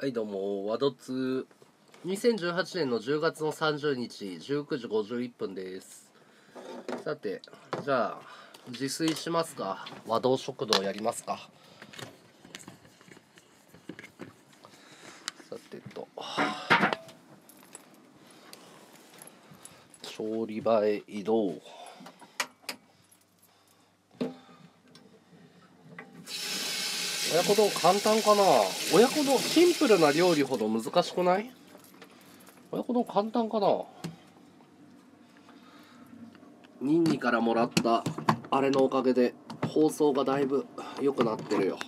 はいどうもワドツ2018年の10月の30日19時51分です。さてじゃあ自炊しますか？和道食堂やりますか？さてと。調理場へ移動。親子丼簡単かな？親子丼シンプルな料理ほど難しくない？親子丼簡単かな？ニンニからもらったあれのおかげで放送がだいぶ良くなってるよ。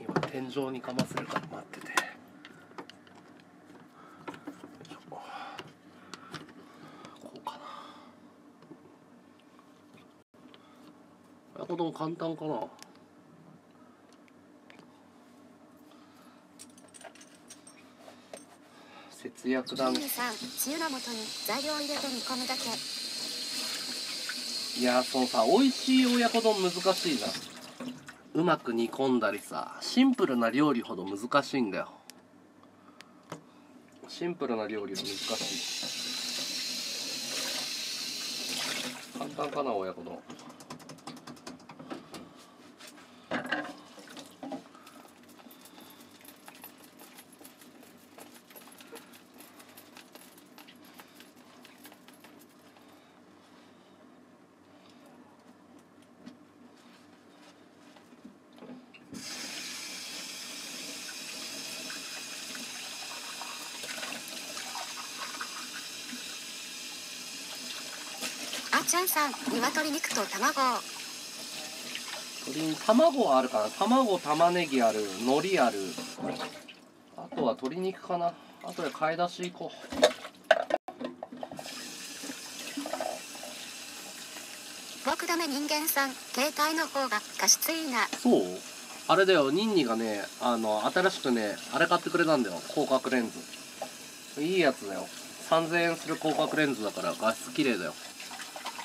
今天井にかませるから待ってて。こうかな。親子丼簡単かな節約だねミニさん、つゆの素に材料入れて煮込むだけ。いやそのさ美味しい親子丼難しいじゃんうまく煮込んだりさシンプルな料理ほど難しいんだよ。シンプルな料理は難しい。簡単かな親子丼さん、鶏肉と卵。を。鶏に卵はあるかな？卵玉ねぎある海苔ある。あとは鶏肉かな？あとで買い出し行こう。僕ダメ人間さん、携帯の方が画質いいな。そう？あれだよニンニがねあの新しくねあれ買ってくれたんだよ。広角レンズ。いいやつだよ。3000円する広角レンズだから画質綺麗だよ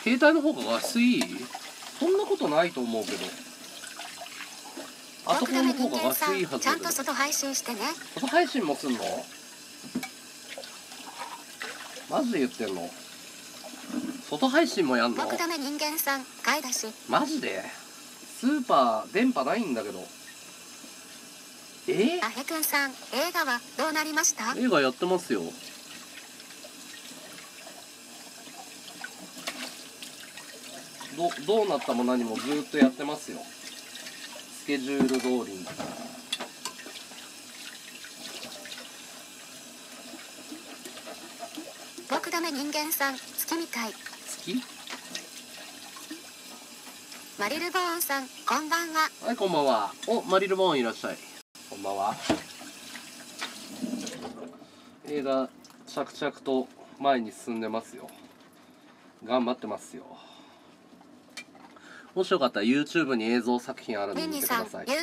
携帯の方が画質い？いそんなことないと思うけど。あそこ僕ダメの方が画人間さん、質いいはずちゃんと外配信してね。外配信もすんの？マジで言ってんの？外配信もやんの？僕ダメ人間さん、買い出し。マジで？スーパー電波ないんだけど。え？あへくんさん、映画はどうなりました？映画やってますよどどうなったも何もずーっとやってますよ。スケジュール通りに。僕ダメ人間さん、月みたい。月？マリルボーンさん、こんばんは。はいこんばんは。おマリルボーンいらっしゃい。こんばんは。映画着々と前に進んでますよ。頑張ってますよもしよかったら YouTube に映像作品あるんで見てください。道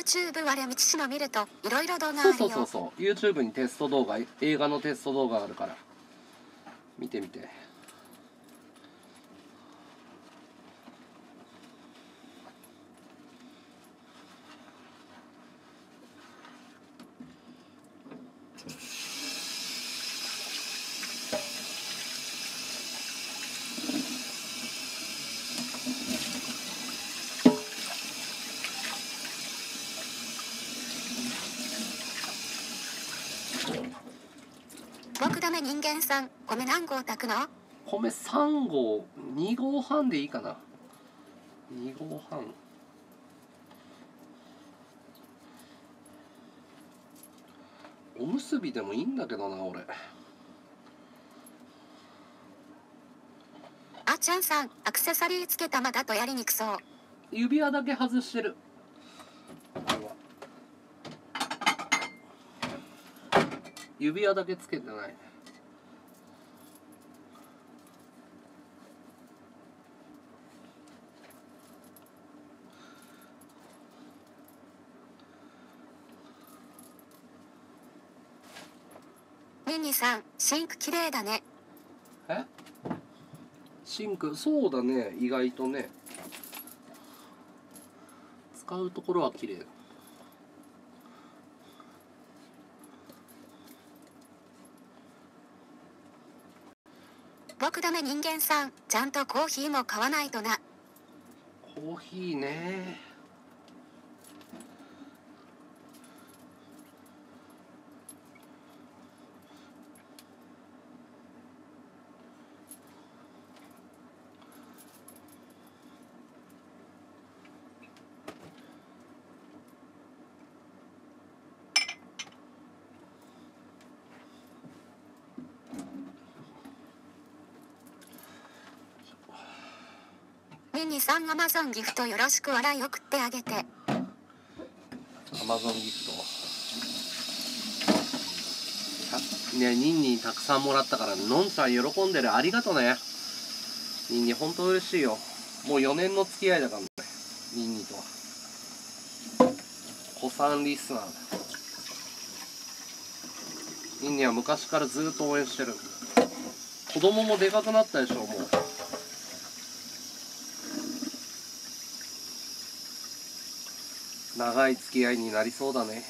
市の見ると、いろいろ動画あるよ。そうそうそうそう。YouTube にテスト動画映画のテスト動画があるから。見てみて僕ダメ人間さん、米何合炊くの？米3合2合半でいいかな。2合半。おむすびでもいいんだけどな俺。あっちゃんさん、アクセサリーつけたまだとやりにくそう。指輪だけ外してる。指輪だけつけてない。ミ兄さんシンク綺麗だね。え？シンクそうだね意外とね。使うところは綺麗。僕ダメ人間さんちゃんとコーヒーも買わないとな。コーヒーね。ミニさんアマゾンギフトよろしく笑い送ってあげて。アマゾンギフト。ねニンニンたくさんもらったからのんちゃん喜んでる。ありがとね。ニンニンほんと嬉しいよ。もう4年の付き合いだからね。ニンニンとは。子さんリスナーだ。ニンニンは昔からずっと応援してる。子供もでかくなったでしょもう。長い付き合いになりそうだね。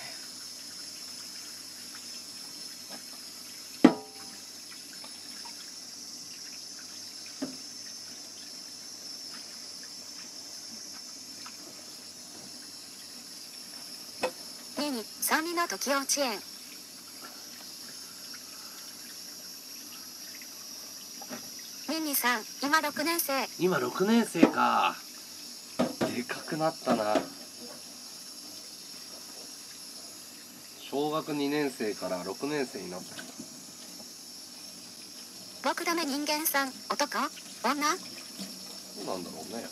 三味の時幼稚園ミニさん今6年生。今6年生か。でかくなったな小学2年生から6年生になった。僕ダメ人間さん。男？女？そうなんだろうね。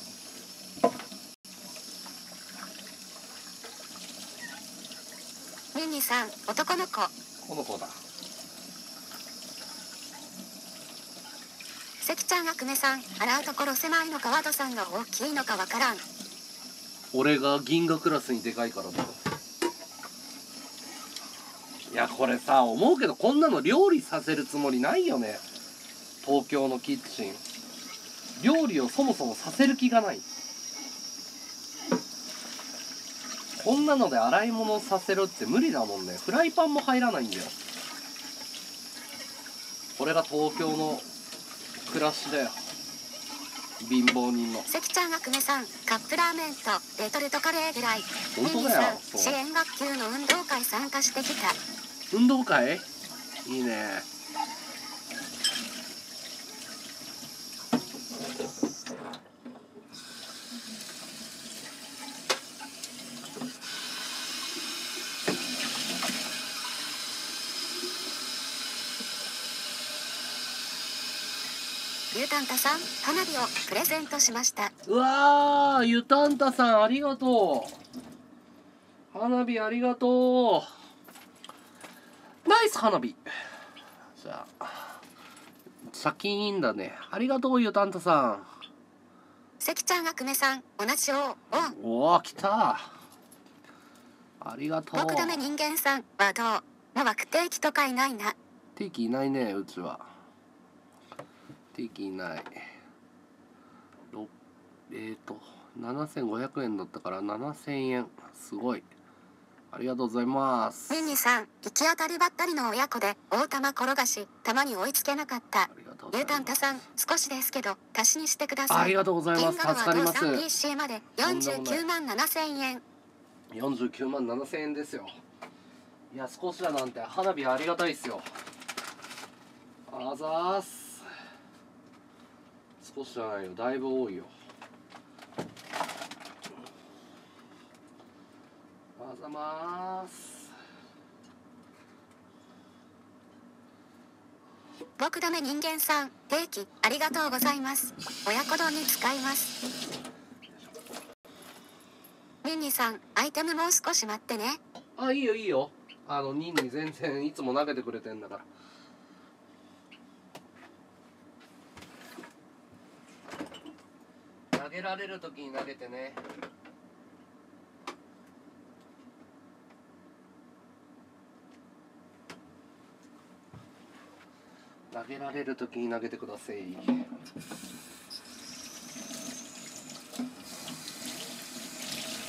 ミニさん男の子。この子だ。関ちゃんあくねさん。洗うところ狭いのかワドさんが大きいのかわからん。俺が銀河クラスにでかいからだいやこれさ思うけどこんなの料理させるつもりないよね。東京のキッチン。料理をそもそもさせる気がない。こんなので洗い物させるって無理だもんね。フライパンも入らないんだよ。これが東京の暮らしだよ。貧乏人の。関ちゃんあくねさんカップラーメンとレトルトカレーぐらい。本当だよ。支援学級の運動会参加してきた運動会？いいね。ゆうたんたさん花火をプレゼントしました。うわーゆたんたさんありがとう。花火ありがとうナイス花火。じゃあ。先いいんだね。ありがとうゆたんたさ関ちゃんあくねさん。同じおおんおお来た。ありがとう。僕ダメ人間さんはどう？の枠定期とかいないな。定期いないねうちは。定期いない。ろえーと7500円だったから7000円。すごいありがとうございます。ミニさん行き当たりばったりの親子で大玉転がしたまに追いつけなかった。ありがとうござゆいうたんたさん少しですけど足しにしてください。ありがとうございます。金助かります PC まで49万7千円。49万7000円ですよ。いや少しだなんて花火ありがたいっすよ。あざーす。少しじゃないよだいぶ多いよあざまーす。僕ダメ人間さん定期ありがとうございます。親子丼に使います。ミニさんアイテムもう少し待ってね。あいいよいいよ。あのニンに全然いつも投げてくれてんだから。投げられる時に投げてね。投げられる時に投げてください。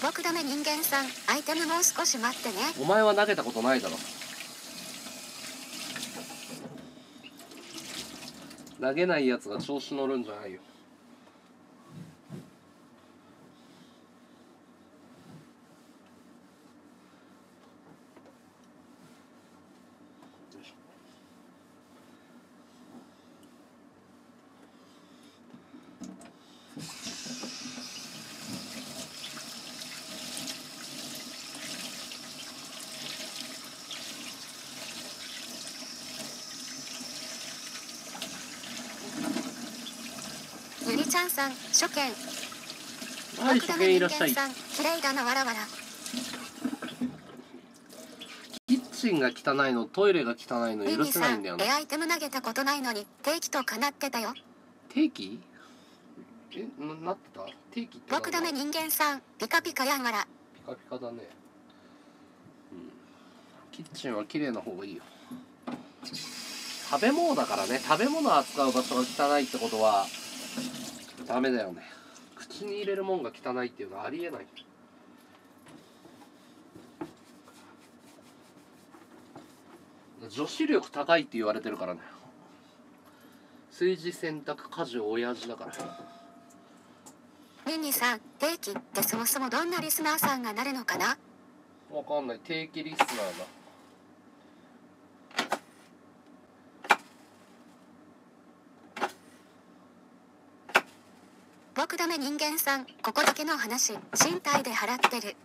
僕ダメ人間さんアイテムもう少し待ってね。お前は投げたことないだろ。投げないやつが調子乗るんじゃないよさん初見。はい初見いらっしゃい。綺麗だなわらわら。キッチンが汚いのトイレが汚いの許せないんだよねエアイテム投げたことないのに定期とかなってたよ。定期？えななってた？定期僕ダメ人間さんピカピカやんわら。ピカピカだね。うん。キッチンは綺麗な方がいいよ。食べ物だからね。食べ物を扱う場所が汚いってことはダメだよね。口に入れるもんが汚いっていうのはありえない。女子力高いって言われてるからね。炊事洗濯家事親父だから。ミニさん定期ってそもそもどんなリスナーさんがなるのかな？わかんない。定期リスナーだ僕ダメ人間さんここだけの話身体で払ってる。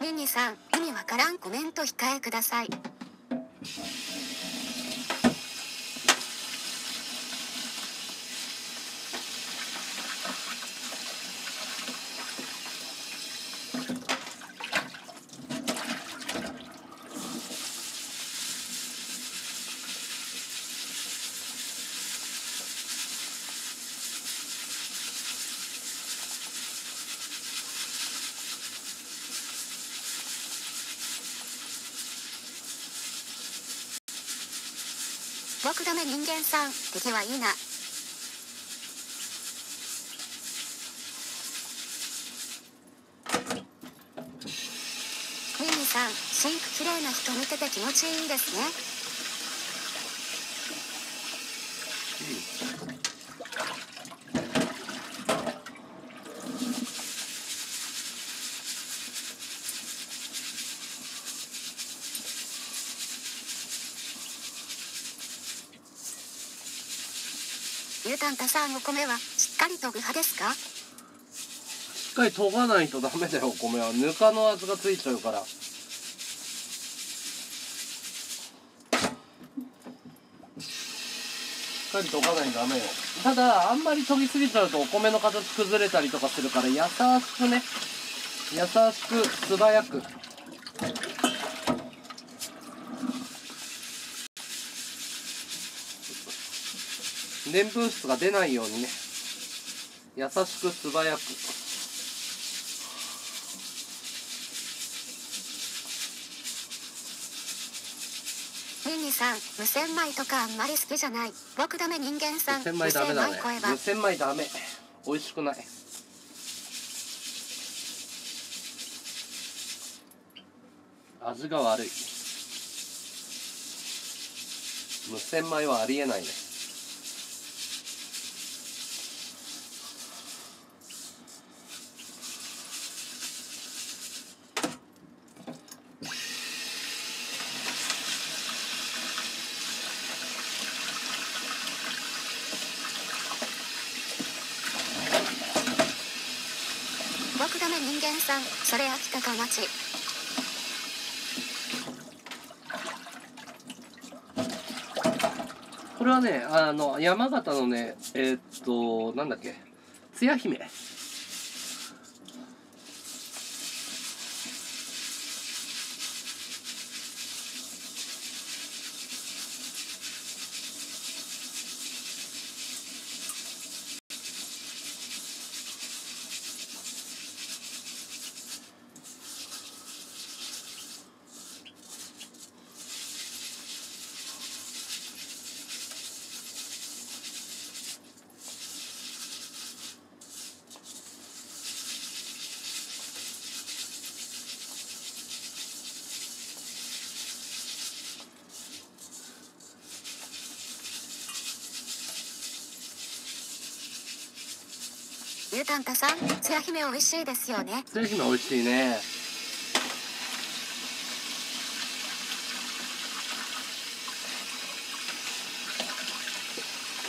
ミニさん意味わからん。コメント控えください。止め人間さん。敵はいいな。ミミさんシンク綺麗な人見てて気持ちいいですね。お米はしっかりと具派ですか？しっかり研がないとダメだよお米は。ぬかの味がついちゃうから。しっかり研がないとダメよ。ただあんまり研ぎすぎちゃうとお米の形崩れたりとかするから優しくね。優しく素早く。でんぷん質が出ないようにね。優しく素早く。ミニさん無洗米とかあんまり好きじゃない。僕ダメ人間さん。無洗米ダメだね。無洗米ダメ。美味しくない。味が悪い。無洗米はありえないね僕ダメ人間さんそ待ち。これはねあの山形のねえーっとなんだっけつや姫。ゆうたんたさんつや姫美味しいですよね。つや姫美味しいね。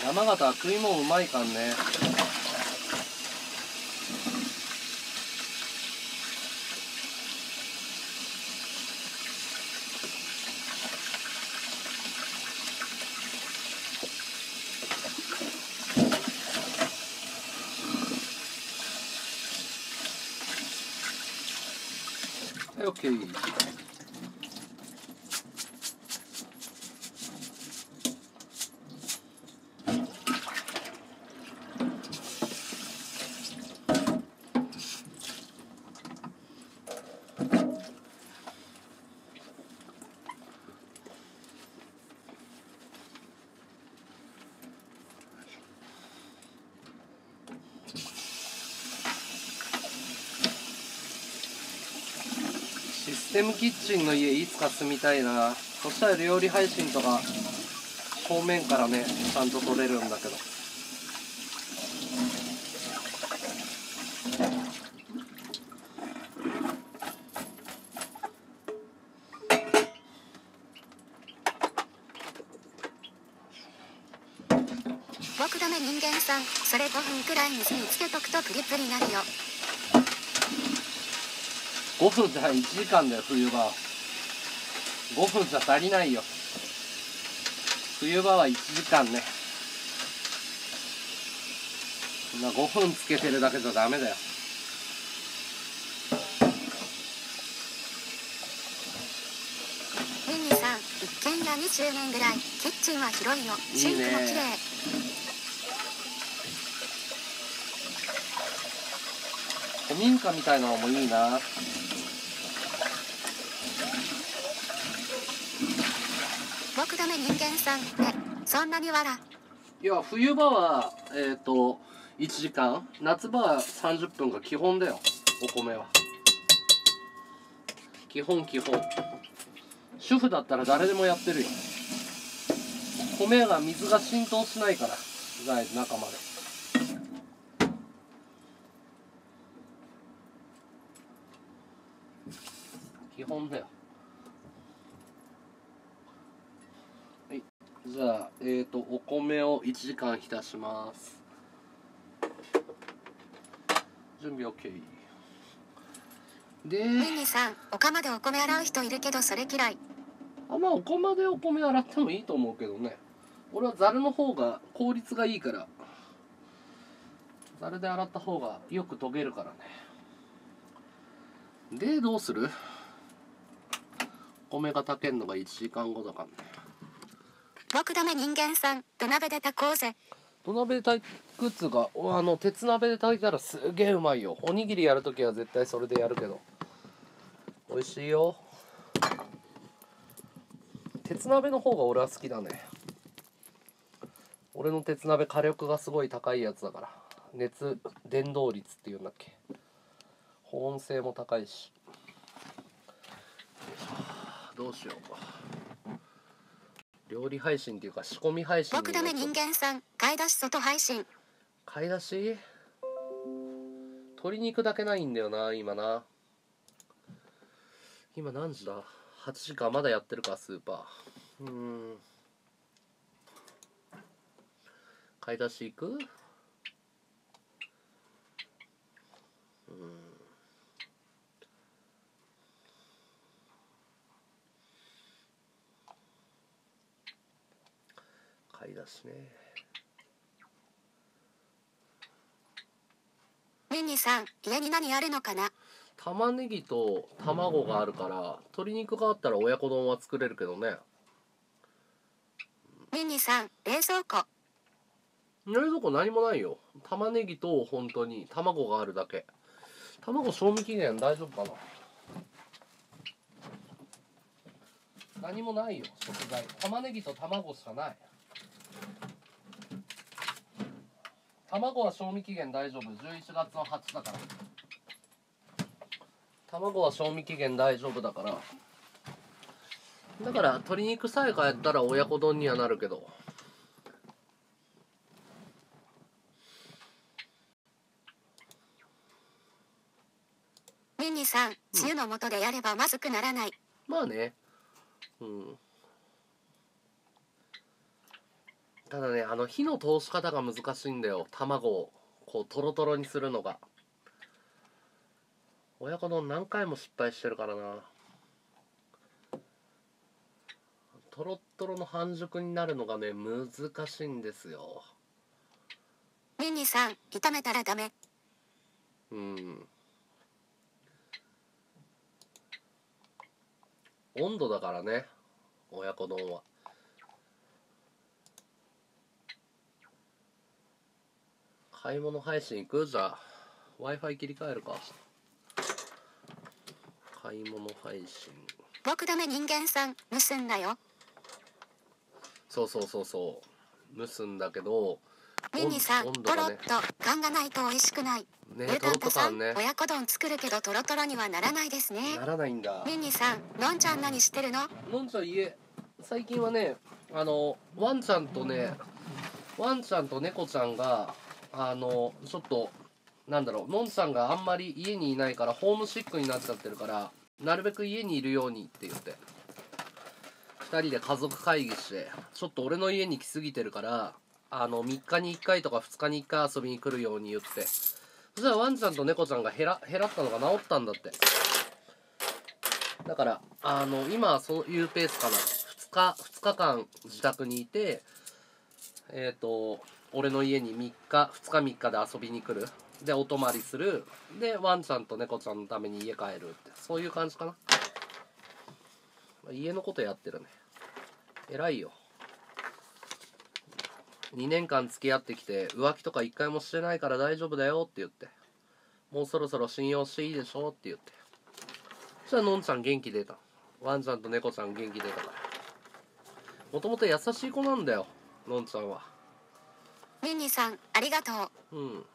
山形は食いもうまいかんね。はテムキッチンの家いつか住みたいな。そしたら料理配信とか正面からねちゃんと撮れるんだけど。僕ダメ人間さんそれ5分くらい水につけとくとプリプリなるよ。5分じゃ1時間だよ冬場は。5分じゃ足りないよ。冬場は1時間ね。そんな5分つけてるだけじゃダメだよ。一軒家20年ぐらい。キッチンは広いよ。シンクも綺麗。古民家みたいなのもいいなダメ人間さんねそんなに笑いや冬場はえっ、と1時間。夏場は30分が基本だよ。お米は。基本基本。主婦だったら誰でもやってるよ。米が水が浸透しないから。意外中まで。基本だよはいじゃあえっ、ー、とお米を1時間浸します。準備 OK でミンニさんお釜でお米洗う人いるけどそれ嫌い。あまあお釜でお米洗ってもいいと思うけどね。俺はざるの方が効率がいいから。ざるで洗った方がよく研げるからね。でどうする？米が炊けんのが1時間後だからね僕ダメ人間さん土鍋で炊こうぜ。土鍋で炊くっつうかあの鉄鍋で炊いたらすげえうまいよ。おにぎりやるときは絶対それでやるけど。美味しいよ。鉄鍋の方が俺は好きだね。俺の鉄鍋火力がすごい高いやつだから。熱伝導率っていうんだっけ。保温性も高いし。どうしよう。か料理配信っていうか仕込み配信僕ダメ人間さん買い出し外配信。買い出し？鶏肉だけないんだよな今な。今何時だ？8時かまだやってるかスーパー。うーん。買い出し行く？買い出しね。ミンニさん家に何あるのかな？玉ねぎと卵があるから鶏肉があったら親子丼は作れるけどね。ミンニさん冷蔵庫。冷蔵庫何もないよ。玉ねぎと本当に卵があるだけ。卵賞味期限大丈夫かな？何もないよ食材。玉ねぎと卵しかない卵は賞味期限大丈夫。11月の8だから。卵は賞味期限大丈夫だから。だから鶏肉さえ買えたら親子丼にはなるけど。さん、梅雨のもとでやればまずくならない。まあね。うん。ただねあの火の通し方が難しいんだよ。卵をこうトロトロにするのが。親子丼何回も失敗してるからな。トロットロの半熟になるのがね難しいんですよ。ミニさん、炒めたらダメ。うん。温度だからね親子丼は買い物配信行く？じゃあ w i f i 切り替えるか。買い物配信。僕ダメ人間さん、盗んだよ。そうそうそうそう。盗んだけどミニさん、ね。とろっと、感がないと美味しくない。ねルトロッとね。親子丼作るけどトロトロにはならないですね。ならないんだ。ミニさん、のんちゃん何してるの？のんちゃん家。最近はねあのワンちゃんとねワンちゃんと猫ちゃんがあのちょっとなんだろうのんちゃんがあんまり家にいないからホームシックになっちゃってるからなるべく家にいるようにって言って。2人で家族会議してちょっと俺の家に来すぎてるからあの3日に1回とか2日に1回遊びに来るように言って。そしたらワンちゃんと猫ちゃんが減ら減らったのが治ったんだって。だからあの今はそういうペースかな。2日2日間自宅にいてえっ、と俺の家に3日2日3日で遊びに来る。でお泊まりする。でワンちゃんと猫ちゃんのために家帰るって。そういう感じかな。家のことやってるね。偉いよ。2年間付き合ってきて浮気とか1回もしてないから大丈夫だよって言って。もうそろそろ信用していいでしょって言って。そしたらのんちゃん元気出た。ワンちゃんと猫ちゃん元気出たから。もともと優しい子なんだよのんちゃんは。ミニさん、ありがとう。うん。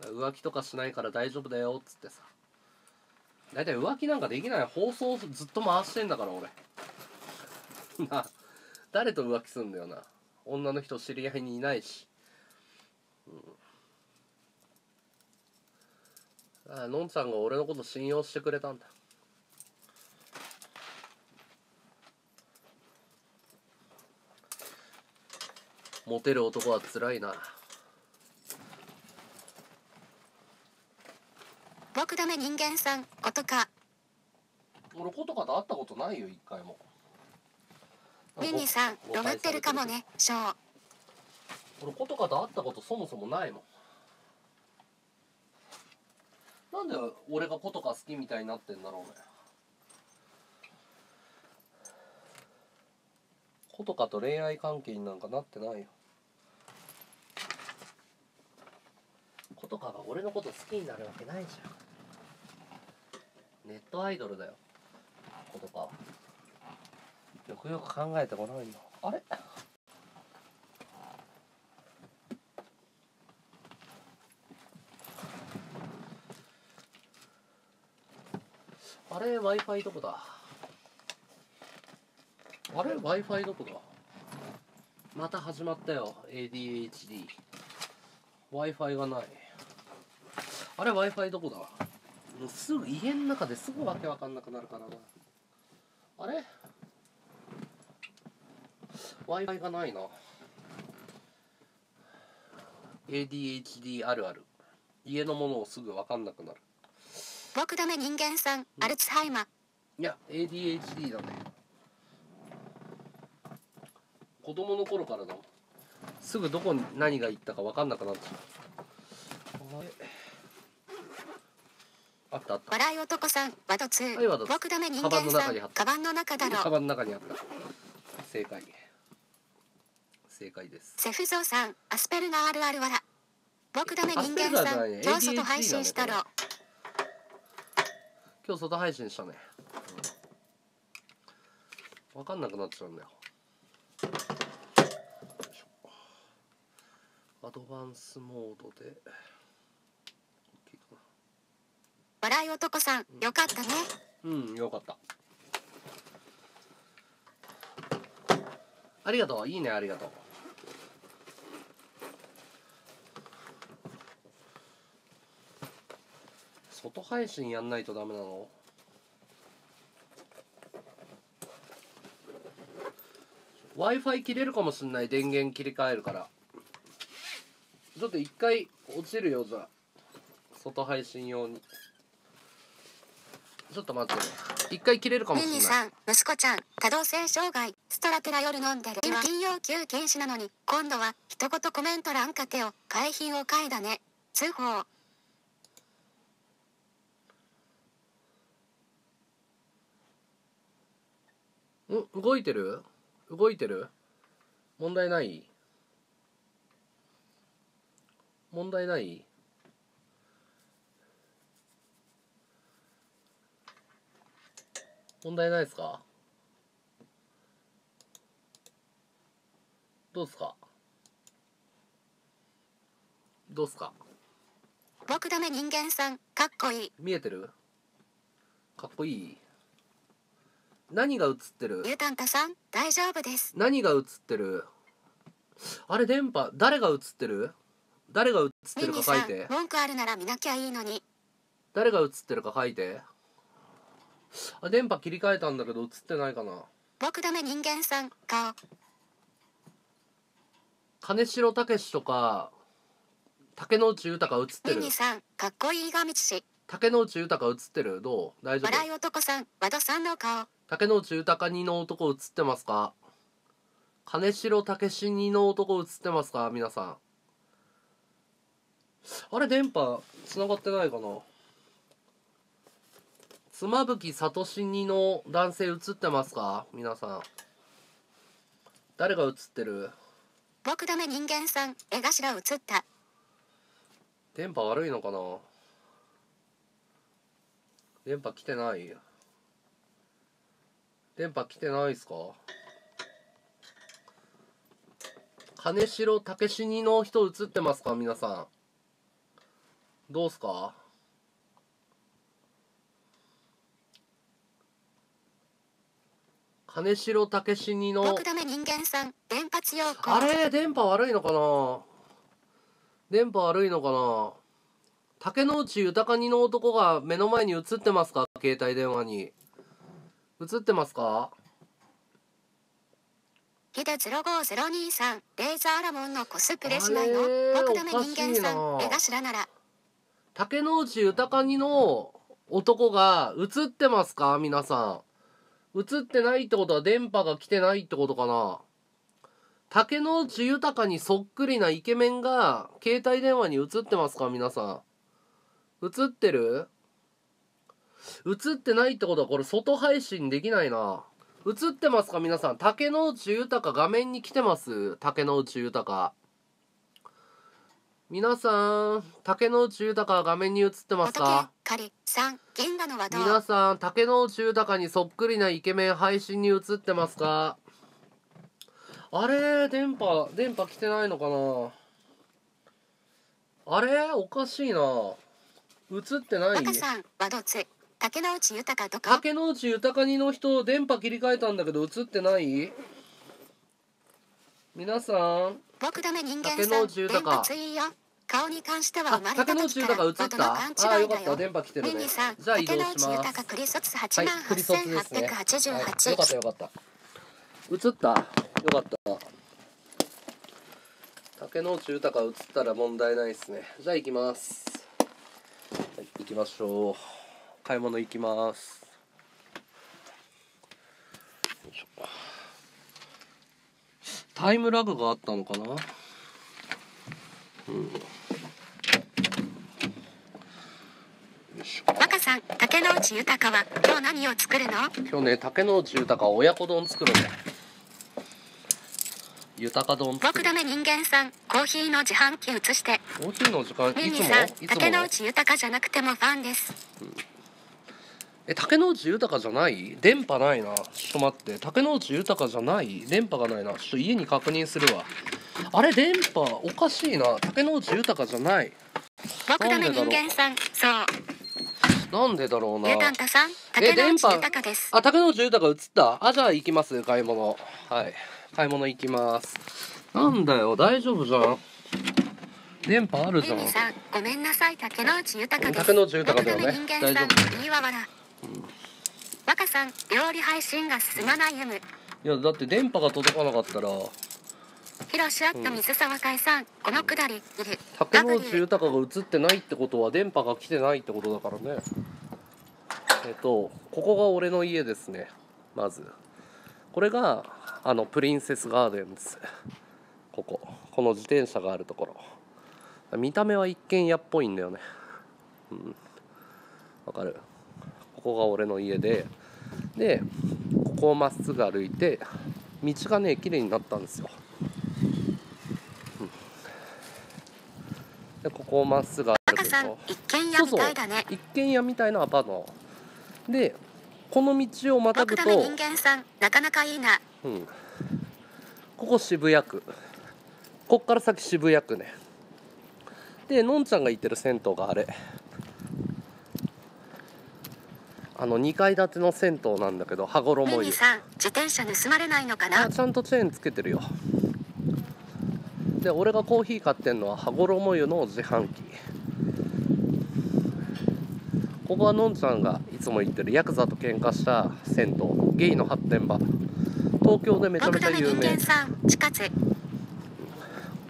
浮気とかしないから大丈夫だよっつってさ。大体浮気なんかできない。放送ずっと回してんだから俺。な誰と浮気すんだよな。女の人知り合いにいないし、うん、あのんちゃんが俺のこと信用してくれたんだモテる男は辛いな。僕ダメ人間さん、ことか。俺子とかと会ったことないよ一回も。ミニさん、誤ロムってるかもね、ショー。俺子とかと会ったことそもそもないもん。なんで俺が子とか好きみたいになってんだろうね。子とかと恋愛関係になんかなってないよとかが俺のこと好きになるわけないじゃん。ネットアイドルだよ。子とかは。よくよく考えてごらんよ。あれ？あれ w i f i どこだ？あれ w i f i どこだ？また始まったよ。ADHD w i f i がない。あれ w i f i どこだ？もうすぐ家の中ですぐわけわかんなくなるからな。あれ？W i f i がないな。ADHD あるある家のものをすぐわかんなくなる。僕ダメ人間さん、アルツハイマー。いや ADHD だね。子供の頃からだすぐどこに何が行ったか分かんなくなっちゃうあれあったあった。笑い男さん、ワドツー。はいワドツー。僕ダメ人間さんカバンの中だろカ。バンの中にあった。正解。正解です。セフゾーさん、アスペルガーあるあるわら。僕ダメ人間さん、ね。今日外配信したろ。今日外配信したね、うん、分かんなくなっちゃうんだよ。アドバンスモードで笑い男さん、よかったね。うん、よかった。ありがとう、いいね、ありがとう。外配信やんないとダメなの？w i f i 切れるかもしんない電源切り替えるからちょっと一回落ちるよじゃあ外配信用に。ちょっと待ってね一回切れるかもしミんないニさん、息子ちゃん、多動性障害、ストラテラ夜飲んでる。今、金曜休禁止なのに、今度は、一言コメント欄かけよ。海浜を書いだね。通報。ん動いてる？動いてる？問題ない？問題ない？問題ないですか？どうっすか？どうっすか？僕ダメ人間さん、かっこいい。見えてる？かっこいい？何が映ってる？ゆうたんたさん、大丈夫です。何が映ってる？あれ電波誰が映ってる？誰が映ってるか書いて、文句あるなら見なきゃいいのに。誰が映ってるか書いてあ電波切り替えたんだけど映ってないかな。僕ダメ人間さん、顔。金城武史とか竹野内豊映ってる。ミニさん、かっこいいが道し。竹野内豊映ってる？どう？大丈夫？笑い男さん、和田さんの顔。竹野内豊にの男映ってますか？金城武史にの男映ってますか？皆さん。あれ電波繋がってないかな？妻夫木聡にの男性映ってますか？皆さん。誰が映ってる？僕ダメ人間さん、絵頭映った。電波悪いのかな？電波来てない？電波来てないっすか？金城武史にの人映ってますか？皆さん。どうっすか？金城武史にの。僕ダメ人間さん、電波強行。あれ電波悪いのかな？電波悪いのかな？竹之内豊にの男が目の前に映ってますか？携帯電話に。映ってますか？ヒデ05023、レーザーラモンのコスプレしないの？僕ダメ人間さん、絵頭なら。竹之内豊にの男が映ってますか？皆さん映ってないってことは電波が来てないってことかな。竹之内豊にそっくりなイケメンが携帯電話に映ってますか皆さん。映ってる？映ってないってことはこれ外配信できないな。映ってますか皆さん。竹之内豊画面に来てます？竹之内豊皆さん竹之内豊画面に映ってます仏か。皆さん竹之内豊にそっくりなイケメン配信に映ってますか？あれ電波電波来てないのかな？あれおかしいな。映ってない。竹之内豊どこ？竹之内豊にの人電波切り替えたんだけど映ってない？皆さん僕ダメ人間竹さん、電波ついよ。顔に関してはあ生まれた時から豊映った和道のあよかった勘違いだよ。電波来てるねじゃあ移動します豊クリ卒8はい万、クリソツですね。はい、よかった8888。よかった。映った。よかった。竹之内豊映ったら問題ないですね。じゃあ行きます。はい、行きましょう。買い物行きます。よいしょタイムラグがあったのかな？うん。若さん、竹之内豊は今日何を作るの？今日ね竹之内豊は親子丼作るね豊丼僕ダメ人間さん、コーヒーの自販機移して。コーヒーの時間いつも？ミニさん、竹之内豊じゃなくてもファンです。え竹之内豊じゃない？電波ないな。ちょっと待って。竹之内豊じゃない？電波がないな。ちょっと家に確認するわ。あれ電波おかしいな。竹之内豊じゃない。僕ダメ人間さん、そう。なんでだろうな。ゆうたんたさん、竹之内豊です。あ竹之内豊映った？あじゃあ行きます買い物。はい。買い物行きます。なんだよ。大丈夫じゃん。電波あるじゃん。ごめんなさい。竹之内豊です。竹之内豊だよね。大丈言いわわら若さん料理配信が進まない M いやだって電波が届かなかったら。広しあった水沢海さんこのくだりいる。竹之内豊が映ってないってことは電波が来てないってことだからね。えっとここが俺の家ですね。まず。これがあのプリンセスガーデンズここ。この自転車があるところ。見た目は一軒家っぽいんだよね。うん。わかる？ここが俺の家ででここをまっすぐ歩いて道がね綺麗になったんですよ。でここをまっすぐ歩くでし若さんょ一軒家みたいだね。一軒家みたいなアパートでこの道をまたぐと、人間さんなかなかいいな。うん、ここ渋谷区。こっから先渋谷区ね。でのんちゃんが行ってる銭湯があれあの2階建ての銭湯なんだけど羽ミ衣湯。ミさん自転車盗まれないのかな？あちゃんとチェーンつけてるよ。で俺がコーヒー買ってんのは羽衣湯の自販機。ここはのんちゃんがいつも行ってるヤクザと喧嘩した銭湯。ゲイの発展場。東京でめちゃめちゃ有名。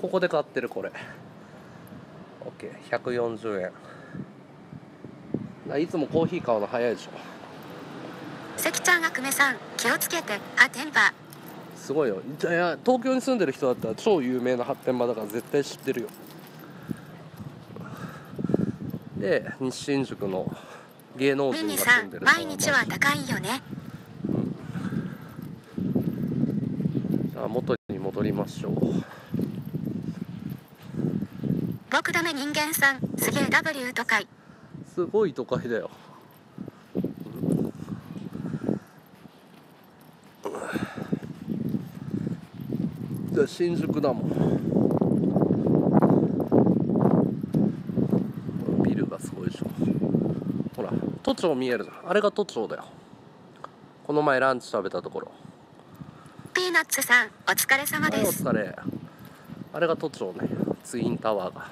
ここで買ってるこれ。OK140 円。あいつもコーヒー買うの早いでしょ。関ちゃんあくめさん気をつけて。あテンパすごいよ。いや東京に住んでる人だったら超有名な発展場だから絶対知ってるよ。で西新宿の芸能人が住んでる毎日は高いよねじゃあ元に戻りましょう。僕ダメ人間さんすげえ W とかいすごい都会だよ。じゃあ新宿だもん。ビルがすごいでしょ。ほら都庁見えるじゃん。あれが都庁だよ。この前ランチ食べたところ。ピーナッツさんお疲れ様はいおです疲れ。あれが都庁ね。ツインタワーが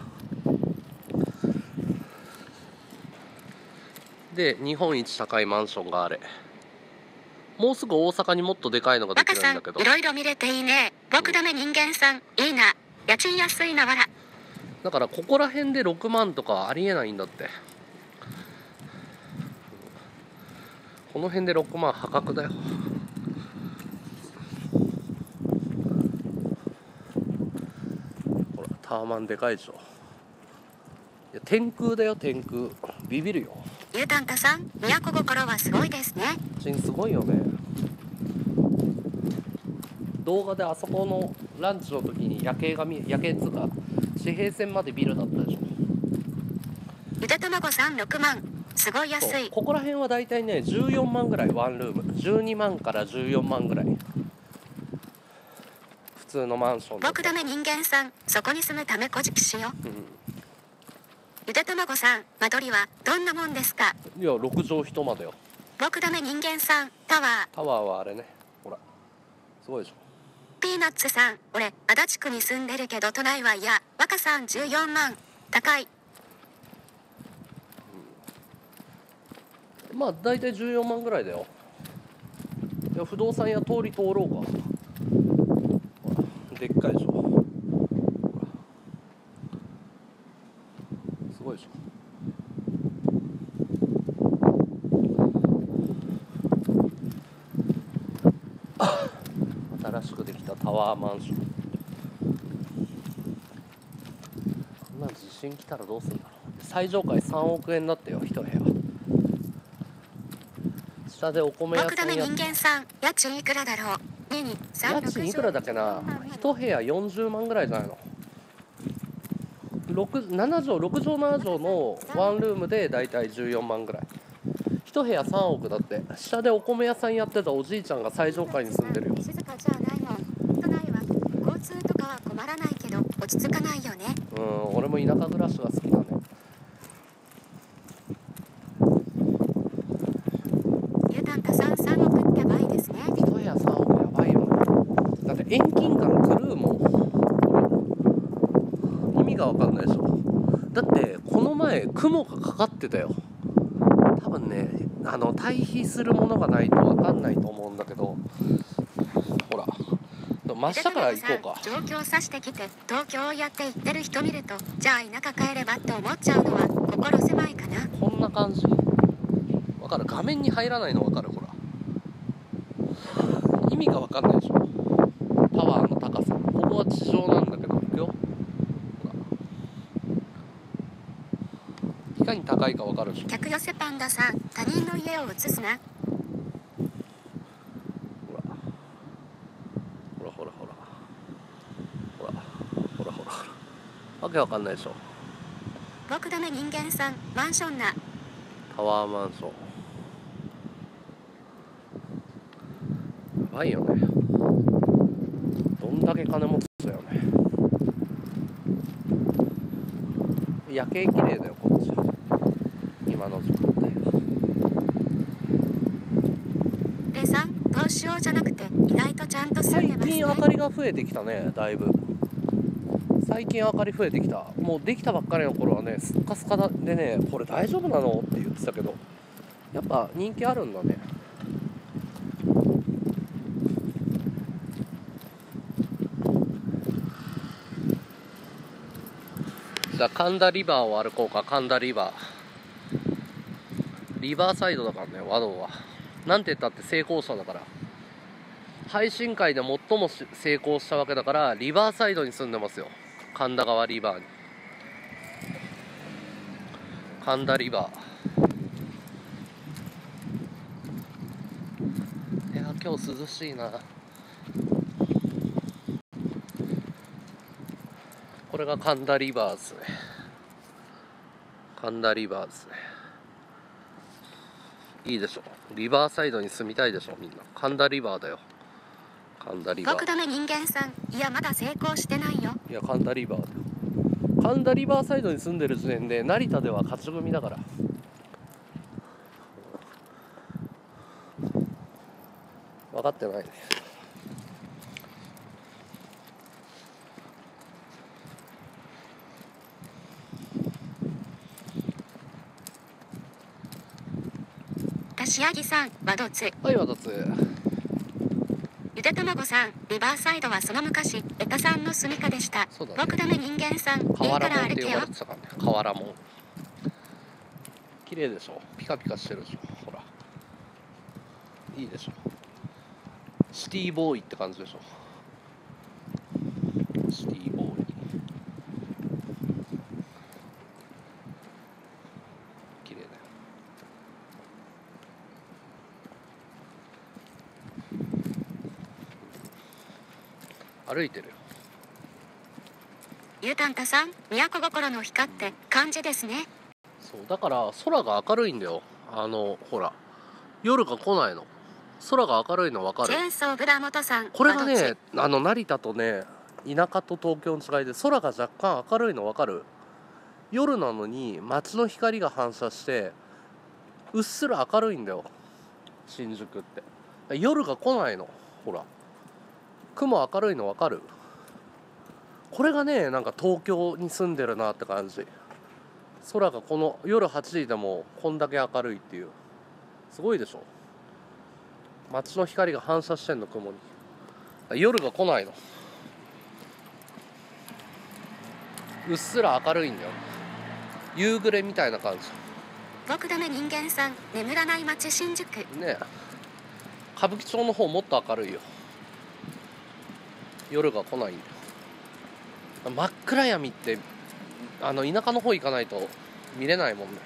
で日本一高いマンションがあれ。もうすぐ大阪にもっとでかいのができるんだけど。いろいろ見れていいね。僕ダメ人間さんいいな。家賃安いなわら。だからここら辺で6万とかありえないんだって。この辺で6万破格だよ。ほらタワマンでかいでしょ。いや天空だよ天空。ビビるよゆうたんたさん都心はすごいですね。ちんすごいよね。動画であそこのランチの時に夜景が見夜景っつうか地平線までビルだったでしょ。ゆで卵さん6万。すごい安い。ここら辺はだいたいね14万ぐらいワンルーム。12万から14万ぐらい。普通のマンション僕ダメ人間さんそこに住むためこじきしようゆで卵さん間取りはどんなもんですか？ん、いや6畳一間だよ。僕ダメ人間さんタワー。タワーはあれね。ほらすごいでしょ。ピーナッツさん俺足立区に住んでるけど都内は嫌。若さん14万。高い。まあ大体14万ぐらいだよ。いや不動産屋通り通ろうか。でっかいでしょほらすごいでしょあ新しくできたタワーマンション。こんな地震来たらどうすんだろう。最上階3億円だってよ一部屋。下でお米屋さんやっ人間さん家賃いくらだろう。2に3家賃いくらだっけな？一部屋40万ぐらいじゃないの。6 7畳6畳7畳のワンルームでだいたい14万ぐらい。一部屋3億だって。下でお米屋さんやってたおじいちゃんが最上階に住んでるよ。静かじゃないもん都内は交通とかは困らないけど落ち着かないよね。うん俺も田舎暮らしが好きだね。ゆうたんたさん3億って倍ですね。一部屋3億やばいよねだって遠近感狂うもん。意味味が分かんないでしょ。だってこの前雲がかかってたよ。多分ねあの対比するものがないと分かんないと思うんだけど真下から行こうか。状況さしてきて東京をやって行ってる人見るとじゃあ田舎帰ればって思っちゃうのは心狭いかな。こんな感じ。わかる。画面に入らないのわかるほら。意味がわかんないでしょ。タワーの高さ。ここは地上なんだけど行くよ。いかに高いかわかるでしょ。客寄せパンダさん他人の家を映すなけわかんないでしょ僕ダメ人間さんマンションな。タワーマンション。やばいよね。どんだけ金持ちだよね。夜景綺麗だよこっち今の時間でさんどうしようじゃなくて意外とちゃんと住ん最でますね。近明かりが増えてきたねだいぶ最近明かり増えてきた。もうできたばっかりの頃はねスッカスカでねこれ大丈夫なの？って言ってたけどやっぱ人気あるんだね。じゃあ神田リバーを歩こうか神田リバー。リバーサイドだからね和道は。なんて言ったって成功者だから。配信会で最も成功したわけだからリバーサイドに住んでますよ。神田川リバーに。神田リバー。いや今日涼しいな。これが神田リバーですね。神田リバーですね。いいでしょ。リバーサイドに住みたいでしょみんな。神田リバーだよ。神田リバー。僕ダメ人間さん。いやまだ成功してないよ。いや神田リバー。神田リバーサイドに住んでる時点で成田では勝ち組だから。分かってない。ね柏木さん和ドツはい渡つゆでたまごさんリバーサイドはその昔エタさんの住処でした。そうだね。僕ダメ人間さん河か原門って呼ら歩けよ。ばれてたからね。河原門。綺麗でしょ？ピカピカしてるでしょ？ほら。いいでしょ？シティボーイって感じでしょ？シティボーイ綺麗だよ歩いてるよ。ゆうたんたさん都心の光って感じですねそうだから空が明るいんだよあのほら夜が来ないの空が明るいの分かるチェーンソーブラモトさんこれがねあの成田とね田舎と東京の違いで空が若干明るいの分かる夜なのに街の光が反射してうっすら明るいんだよ新宿って夜が来ないのほら雲明るいの分かる？これがねなんか東京に住んでるなって感じ。空がこの夜8時でもこんだけ明るいっていう。すごいでしょ？街の光が反射してんの雲に。夜が来ないの。うっすら明るいんだよ。夕暮れみたいな感僕ダメ人間さん。眠らない街新宿。じね歌舞伎町の方もっと明るいよ夜が来ない。んだ真っ暗闇ってあの田舎の方行かないと見れないもんね。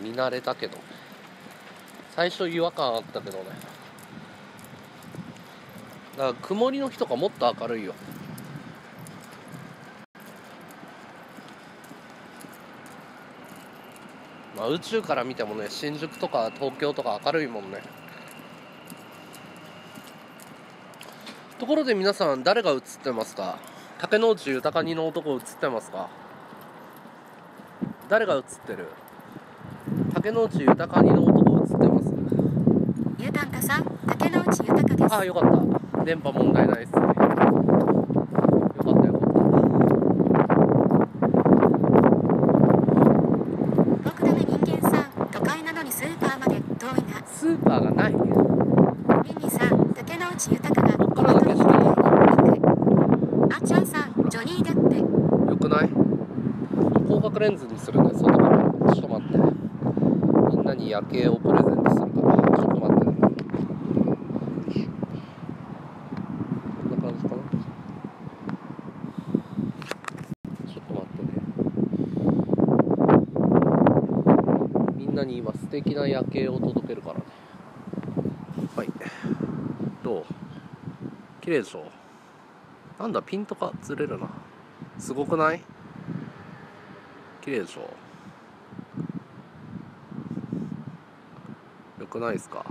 見慣れたけど。最初違和感あったけどね。だから曇りの日とかもっと明るいよ。まあ宇宙から見てもね新宿とか東京とか明るいもんね。ところで皆さん誰が映ってますか？竹之内豊にの男映ってますか？誰が映ってる？竹之内豊にの男映ってます？太さん竹之内豊です。ああよかった。電波問題ないっすねよかったよかっ僕ダメ人間さん都会なのにスーパーまで遠いなたスーパーがないミンニさん竹之内豊がこっからだけしかあっちゃんさんジョニー・デッペよくない広角レンズにするね外からちょっと待ってみんなに夜景をプレゼントするからちょっと待ってねこんな感じかなちょっと待ってねみんなに今素敵な夜景を届けるからねはいどう綺麗でしょなんだピントがずれるなすごくない綺麗でしょよくないですか？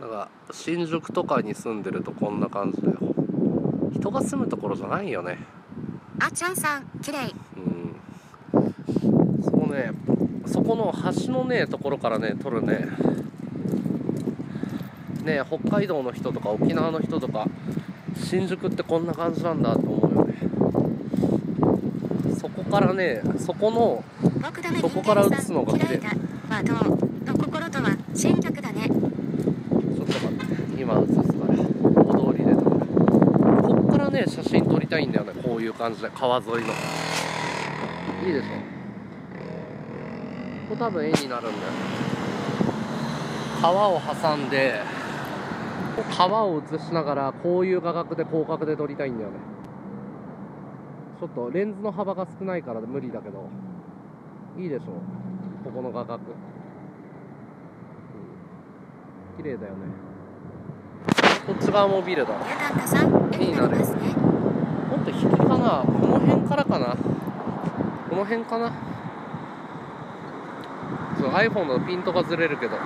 なんか新宿とかに住んでるとこんな感じだよ。人が住むところじゃないよね。あっちゃんさん綺麗。うん。そこねそこの橋のねところからね撮るね。ね北海道の人とか沖縄の人とか新宿ってこんな感じなんだと思うよね。そこからねそこのそこから映すのが綺麗。綺麗だ和道の心とは新曲だねちょっと待って今映すから大通りで撮るこっからね写真撮りたいんだよねこういう感じで川沿いの。いいでしょ。これ多分絵になるんだよ。川を挟んで川を映しながらこういう画角で広角で撮りたいんだよね。ちょっとレンズの幅が少ないから無理だけど。いいでしょ。ここの画角、うん、綺麗だよね。こっち側もビルだ。ユタンタさん絵になりますね。もっと引きかなこの辺からかな。この辺かな。そう iPhone のピントがずれるけど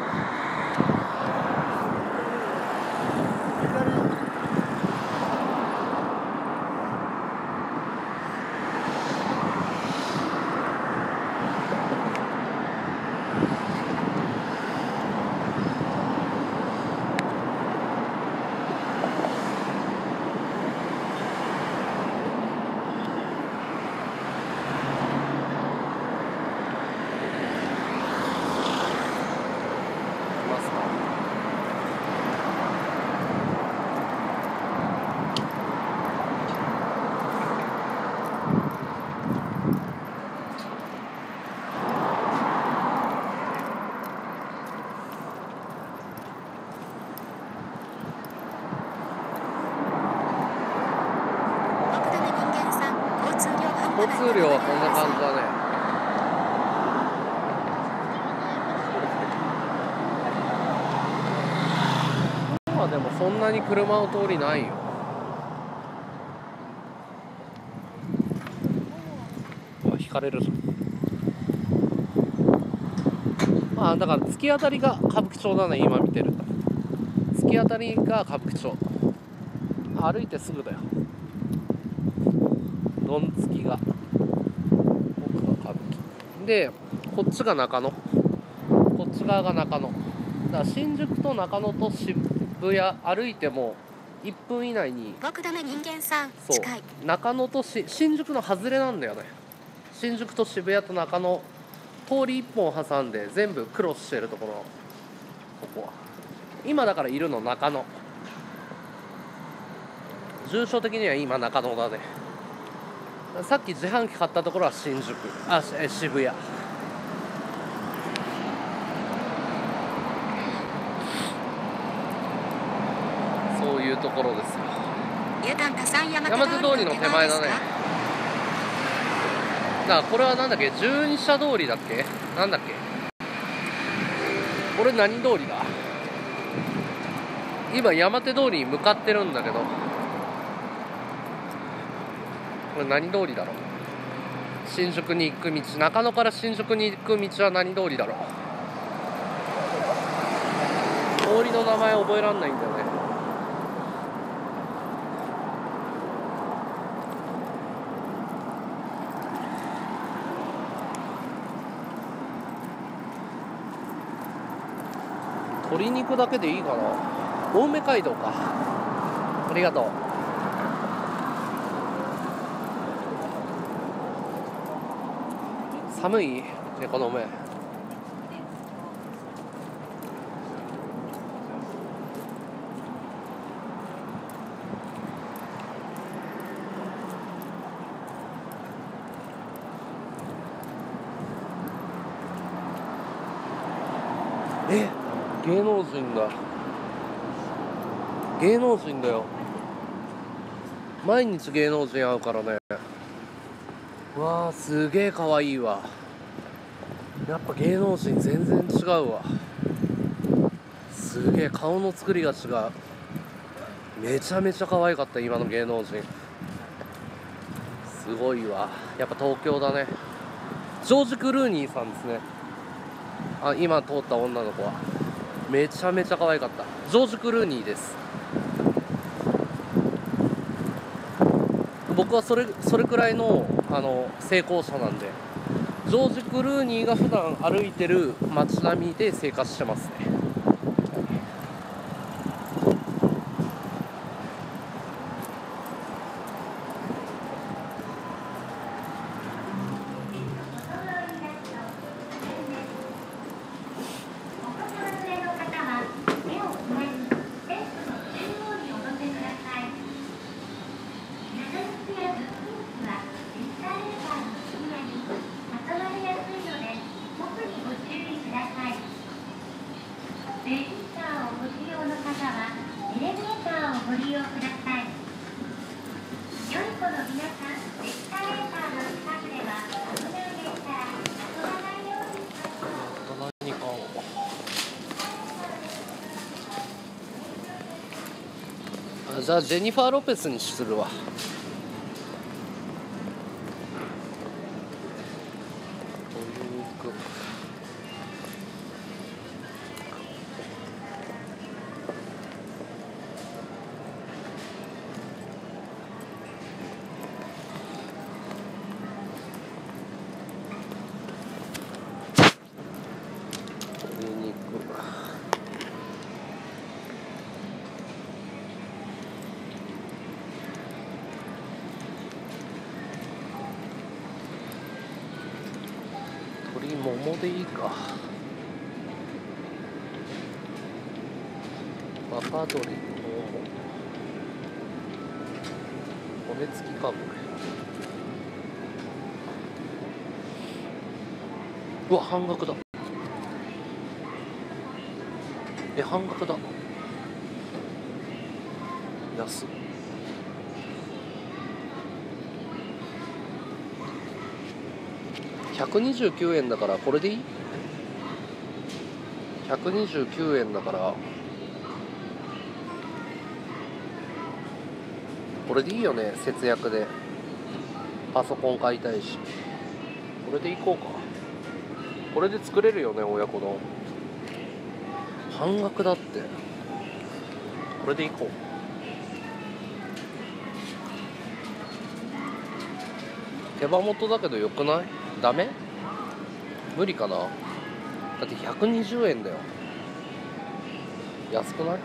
いますか僕ダメ人間さん交通量半端ない交通量はこんな感じだね今でもそんなに車の通りないよ。あ引かれるまあだから突き当たりが歌舞伎町だね今見てる突き当たりが歌舞伎町。歩いてすぐだよ。どんつきが。奥が歌舞伎。でこっちが中野。こっち側が中野。だから新宿と中野と渋谷歩いても1分以内に僕ダメ人間さんそう近い。中野とし新宿の外れなんだよね。新宿と渋谷と中野通り1本挟んで全部クロスしてるところ。ここは。今だからいるの中野。住所的には今中野だね。さっき自販機買ったところは新宿。あ渋谷そういうところです山山手通りの手前だね。だか？らこれはなんだっけ？十二社通りだっけ？なんだっけ？これ何通りだ？今山手通りに向かってるんだけど。これ何通りだろう？新宿に行く道。中野から新宿に行く道は何通りだろう？通りの名前覚えらんないんだよね鶏肉だけでいいかな？青梅街道か。ありがとう。寒い？ねこのお前芸能人だ芸能人だよ。毎日芸能人会うからね。うわーすげえかわいいわ。やっぱ芸能人全然違うわ。すげえ顔の作りが違う。めちゃめちゃ可愛かった今の芸能人。すごいわ。やっぱ東京だね。ジョージ・クルーニーさんですね。あ今通った女の子は。めちゃめちゃ可愛かった。ジョージ・クルーニーです。僕はそれそれくらいのあの成功者なんで。ジョージ・クルーニーが普段歩いてる街並みで生活してますね。ザジェニファー・ロペスにするわ。129円だからこれでいい ?129 円だからこれでいいよね節約で。パソコン買いたいし。これでいこうか。これで作れるよね親子丼。半額だって。これでいこう。手羽元だけどよくない？ダメ？無理かな？だって120円だよ。安くない？